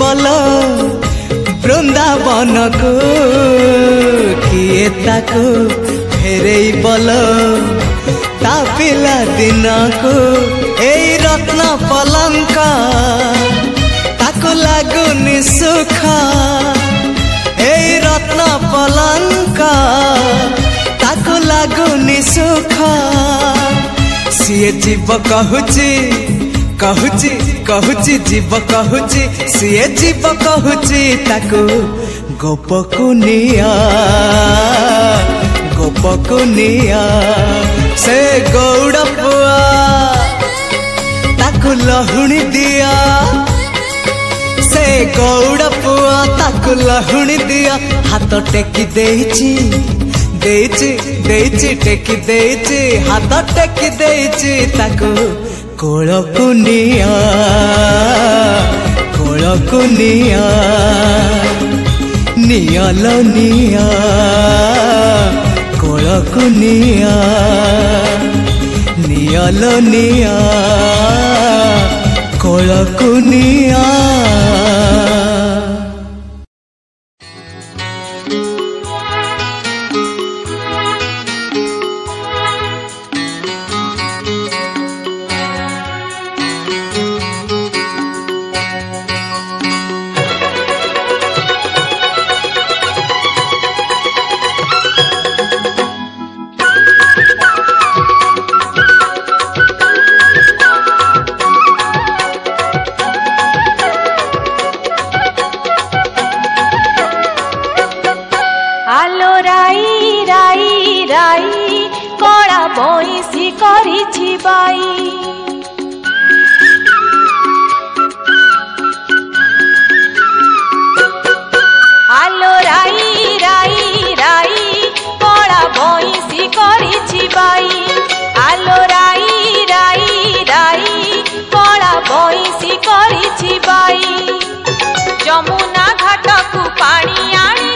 বল বৃন্দাবনকু কিয়ে তাকু ফেরেই বল তা পিলা দিনকু এই রত্ন পলঙ্ক তাকু লাগুনি সুখ এই রত্ন পলঙ্ক তাকু লাগুনি সুখ সিয়ে জীব কহুচি କହୁଛି କହୁଛି ଯିବ କହୁଛି ସିଏ ଯିବ କହୁଛି ତାକୁ ଗୋପକୁ ନିଆ ଗୋପକୁ ନିଆ ସେ ଗୌଡ଼ ପୁଅ ତାକୁ ଲହୁଣୀ ଦିଆ ସେ ଗୌଡ଼ ପୁଅ ତାକୁ ଲହୁଣୀ ଦିଆ ହାତ ଟେକି ଦେଇଛି ଦେଇଛି ଦେଇଛି ଟେକି ଦେଇଛି ହାତ ଟେକି ଦେଇଛି ତାକୁ କୋଳକୁ ନିଆଁ କୋଳକୁ ନିଆଁ ନିଅଲ ନିଆଁ କୋଳକୁ ନିଆଁ ନିଅଲ ନିଆଁ କୋଳକୁ ନିଆଁ পাই আলো রাই রাই রাই কড়া বইসি করেছি বাই আলো রাই রাই রাই কড়া বইসি করেছি বাই যমুনা ঘাটকু পানি আনি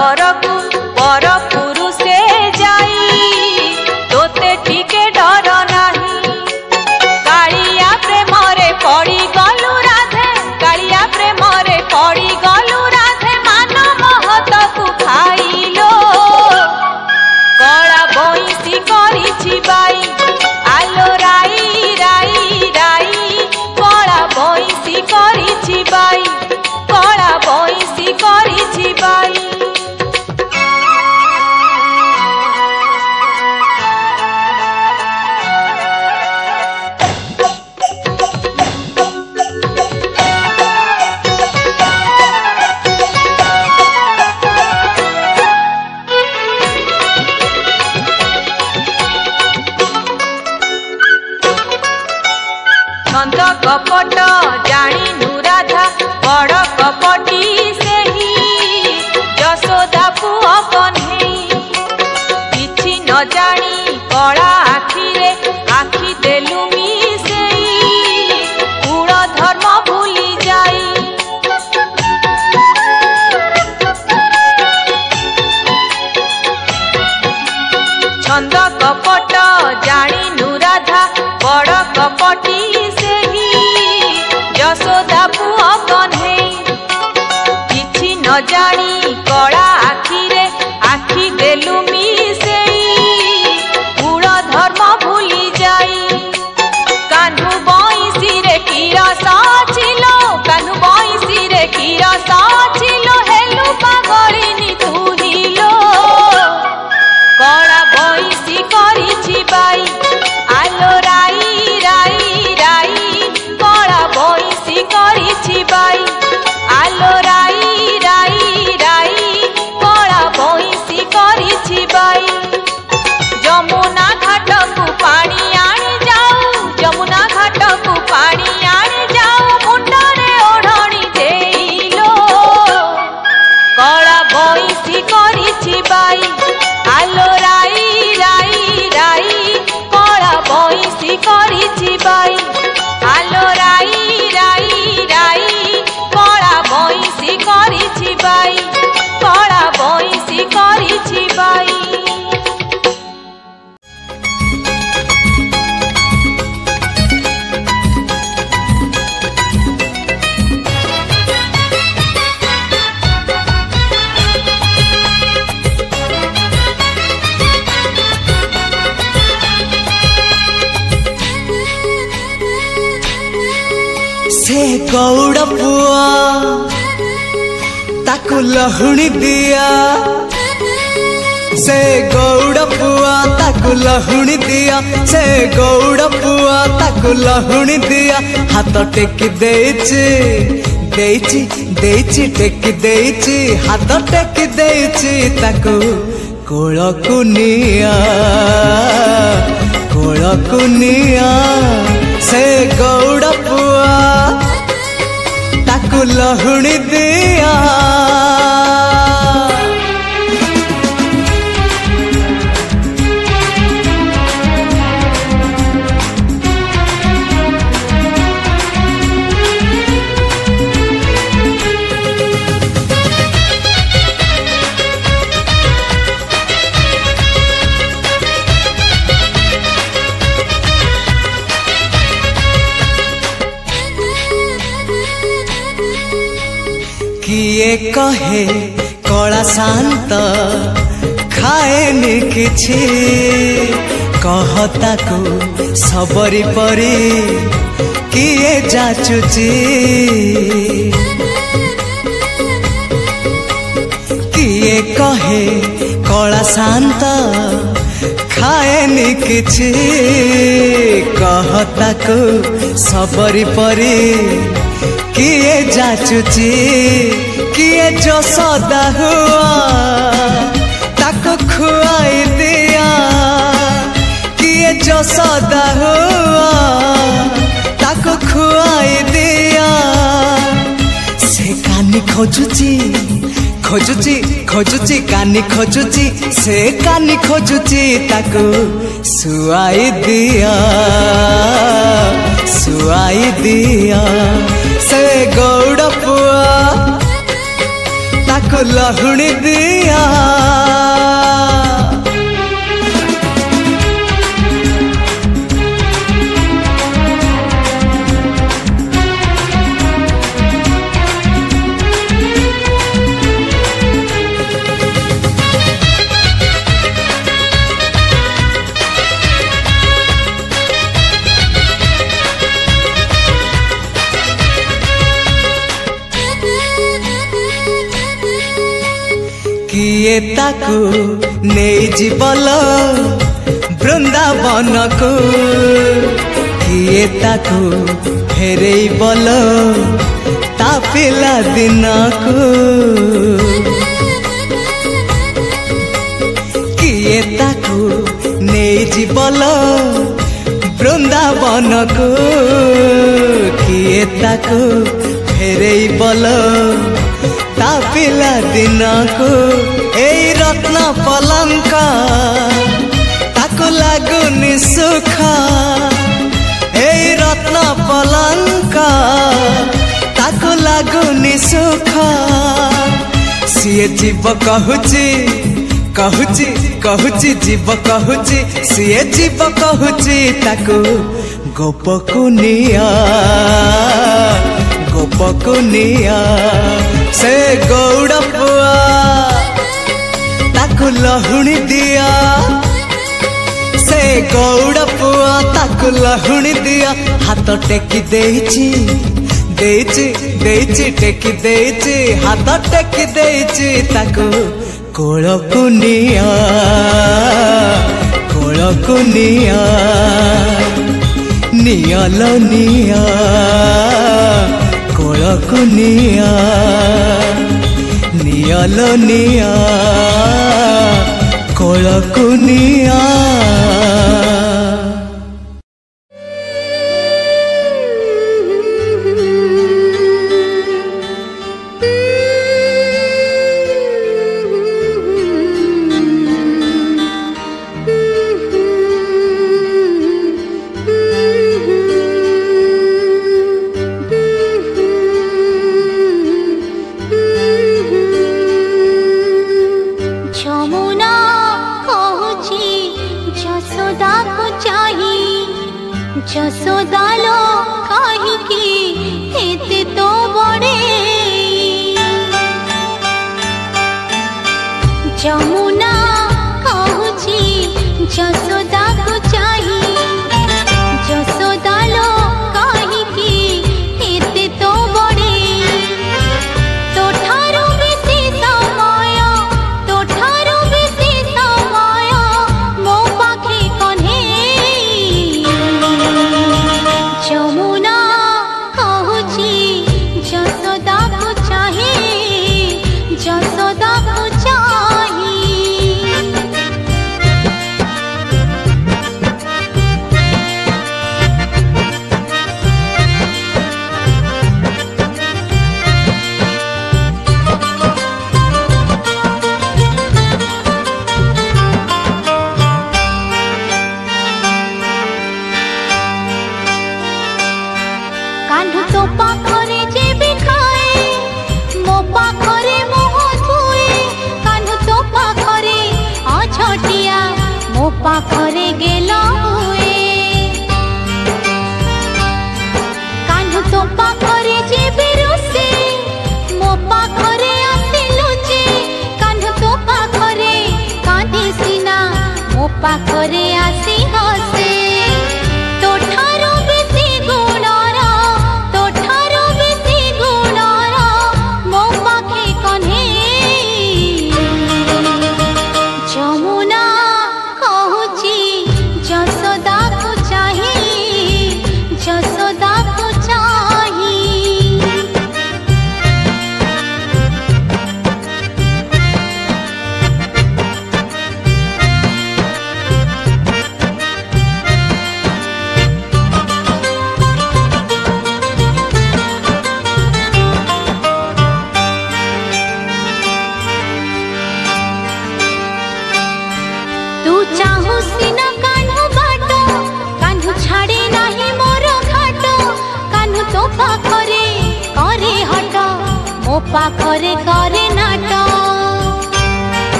বরকু କଉଡ଼ ପୁଅ ତାକୁ ଲହୁଣୀ ଦିଅ ସେ ଗଉଡ଼ ପୁଅ ତାକୁ ଲହୁଣୀ ଦିଅ ସେ ଗଉଡ଼ ପୁଅ ତାକୁ ଲହୁଣୀ ଦିଅ ହାତ ଟେକି ଦେଇଛି ଦେଇଛି ଦେଇଛି ଟେକି ଦେଇଛି ହାତ ଟେକି ଦେଇଛି ତାକୁ କୋଳକୁ ନିଅ କୋଳକୁ ନିଅ ସେ ଗଉଡ଼ ਲਾਹਣ ਦੇ ਆ କହେ କଳା ଶାନ୍ତ ଖାଏନି କିଛି କହ ତାକୁ ସବରି ପରି କିଏ ଯାଚୁଛି କିଏ କହେ କଳା ଶାନ୍ତ ଖାଏନି କିଛି କହ ତାକୁ ସବରି ପରି କିଏ ଯାଚୁଛି किए जो सौदा हुआ ताको खुआई दिया किए जो सौदा हुआ ताको खुआई दिया से कानी खोजुची खोजुची खोजुची कानी खोजुची से कानी खोजुची ताको सुआई दिया सुआई दिया से गौड़ पुआ ಕೊಲ್ಲ ಹುಣಿದೀಯಾ କିଏ ତାକୁ ନେଇଛି ବଲ ବୃନ୍ଦାବନକୁ କିଏ ତାକୁ ଫେରେଇ ବଲ ତା ପିଲା ଦିନକୁ କିଏ ତାକୁ ନେଇଛି ବଲ ବୃନ୍ଦାବନକୁ କିଏ ତାକୁ ଫେରେଇ ବଲ ପିଲା ଦିନକୁ ଏଇ ରତ୍ନ ପଲଙ୍କ ତାକୁ ଲାଗୁନି ସୁଖ ଏଇ ରତ୍ନ ପଲଙ୍କ ତାକୁ ଲାଗୁନି ସୁଖ ସିଏ ଯିବ କହୁଛି କହୁଛି କହୁଛି ଯିବ କହୁଛି ସିଏ ଯିବ କହୁଛି ତାକୁ ଗୋପକୁ ନିଅ ଗୋପକୁ ନିଅ ସେ ଗୌଡ଼ ପୁଆ ତାକୁ ଲହୁଣୀ ଦିଅ ସେ ଗୌଡ଼ ପୁଆ ତାକୁ ଲହୁଣୀ ଦିଅ ହାତ ଟେକି ଦେଇଛି ଦେଇଛି ଦେଇଛି ଟେକି ଦେଇଛି ହାତ ଟେକି ଦେଇଛି ତାକୁ କୋଳକୁ ନିଅ କୋଳକୁ ନିଅ ନିଅଲ ନିଅ মোয়াকু নিযা নিযাল নিযা কোলাকু নিযা सुदालो